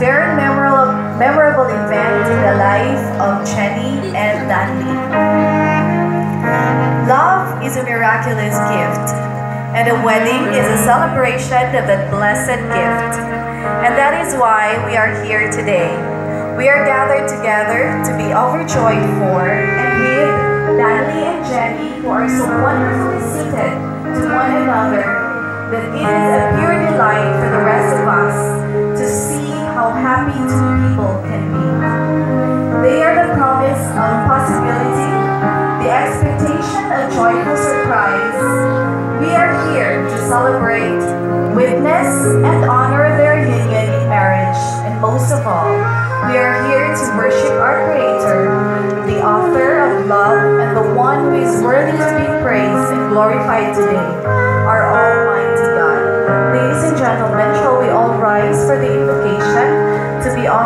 very memorable, memorable event in the life of Jenny and Danley. Love is a miraculous gift, and a wedding is a celebration of that blessed gift. And that is why we are here today. We are gathered together to be overjoyed for and with Danley and Jenny, who are so wonderfully suited to one another, that it is a pure delight for the rest of us to see how happy two people can be. They are the promise of possibility, the expectation of joyful surprise. We are here to celebrate, witness, and honor their union in marriage, and most of all, we are here to worship our Creator, the author of love, and the one who is worthy to be praised and glorified today,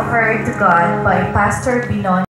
offered to God by Pastor Binon?